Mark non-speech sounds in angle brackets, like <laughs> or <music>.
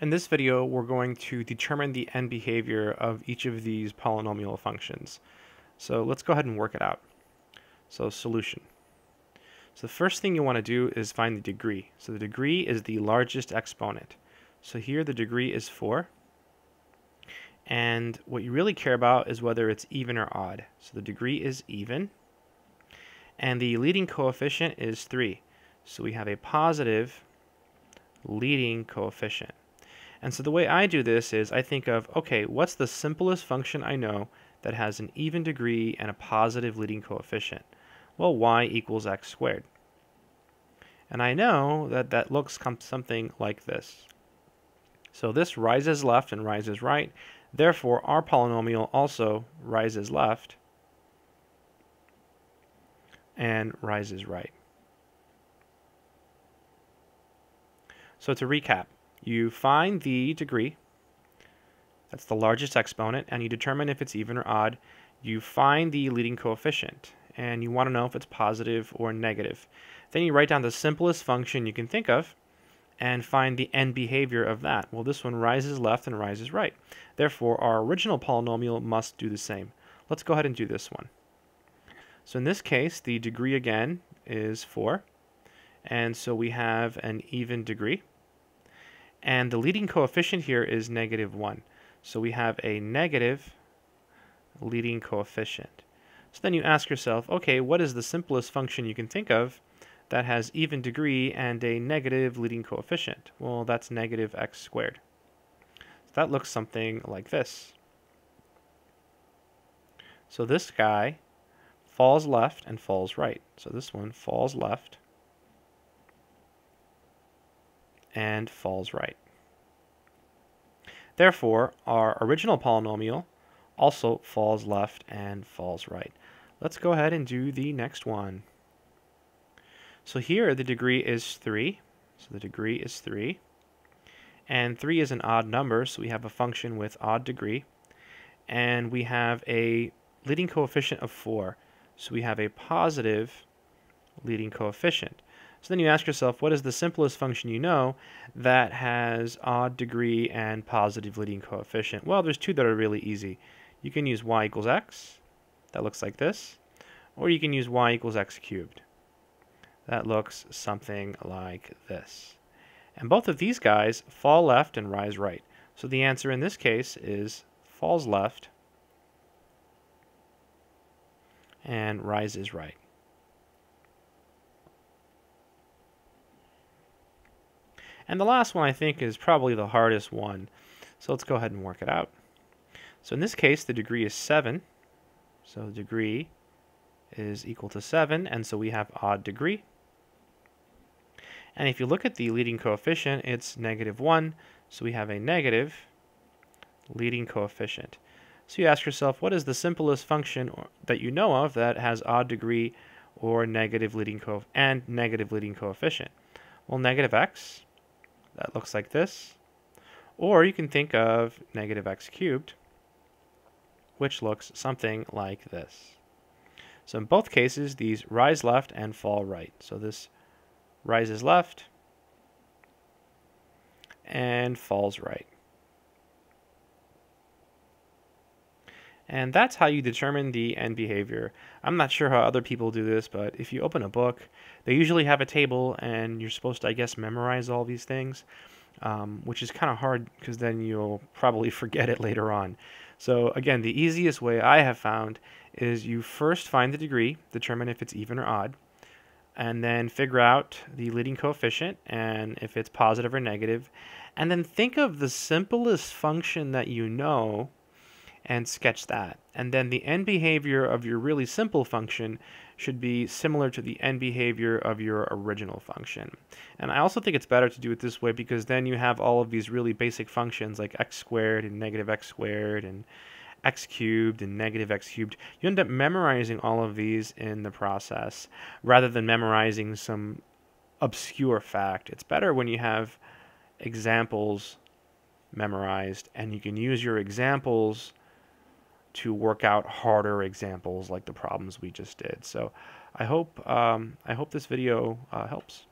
In this video, we're going to determine the end behavior of each of these polynomial functions. So let's go ahead and work it out. So solution. So the first thing you want to do is find the degree. So the degree is the largest exponent. So here the degree is 4. And what you really care about is whether it's even or odd. So the degree is even. And the leading coefficient is 3. So we have a positive leading coefficient. And so the way I do this is I think of, okay, what's the simplest function I know that has an even degree and a positive leading coefficient? Well, y equals x squared. And I know that that looks something like this. So this rises left and rises right. Therefore, our polynomial also rises left and rises right. So to recap, you find the degree, that's the largest exponent, and you determine if it's even or odd. You find the leading coefficient, and you want to know if it's positive or negative. Then you write down the simplest function you can think of, and find the end behavior of that. Well, this one rises left and rises right. Therefore, our original polynomial must do the same. Let's go ahead and do this one. So in this case, the degree again is 4. And so we have an even degree. And the leading coefficient here is negative 1. So we have a negative leading coefficient. So then you ask yourself, okay, what is the simplest function you can think of that has even degree and a negative leading coefficient? Well, that's negative x squared. So that looks something like this. So this guy falls left and falls right. So this one falls left and falls right. Therefore, our original polynomial also falls left and falls right. Let's go ahead and do the next one. So here the degree is 3. So the degree is 3. And 3 is an odd number, so we have a function with odd degree. And we have a leading coefficient of 4. So we have a positive leading coefficient. So then you ask yourself, what is the simplest function you know that has odd degree and positive leading coefficient? Well, there's two that are really easy. You can use y equals x, that looks like this, or you can use y equals x cubed. That looks something like this. And both of these guys fall left and rise right. So the answer in this case is falls left and rises right. And the last one I think is probably the hardest one. So let's go ahead and work it out. So in this case, the degree is 7. So the degree is equal to 7, and so we have odd degree. And if you look at the leading coefficient, it's negative 1, so we have a negative leading coefficient. So you ask yourself, what is the simplest function that you know of that has odd degree or negative leading co and negative leading coefficient? Well, negative x that looks like this. Or you can think of negative x cubed, which looks something like this. So in both cases, these rise left and fall right. So this rises left and falls right. And that's how you determine the end behavior. I'm not sure how other people do this, but if you open a book, they usually have a table and you're supposed to, I guess, memorize all these things, um, which is kind of hard because then you'll probably <laughs> forget it later on. So again, the easiest way I have found is you first find the degree, determine if it's even or odd, and then figure out the leading coefficient and if it's positive or negative, and then think of the simplest function that you know and sketch that. And then the end behavior of your really simple function should be similar to the end behavior of your original function. And I also think it's better to do it this way because then you have all of these really basic functions like x squared and negative x squared and x cubed and negative x cubed. You end up memorizing all of these in the process rather than memorizing some obscure fact. It's better when you have examples memorized and you can use your examples to work out harder examples like the problems we just did. So I hope um, I hope this video uh, helps.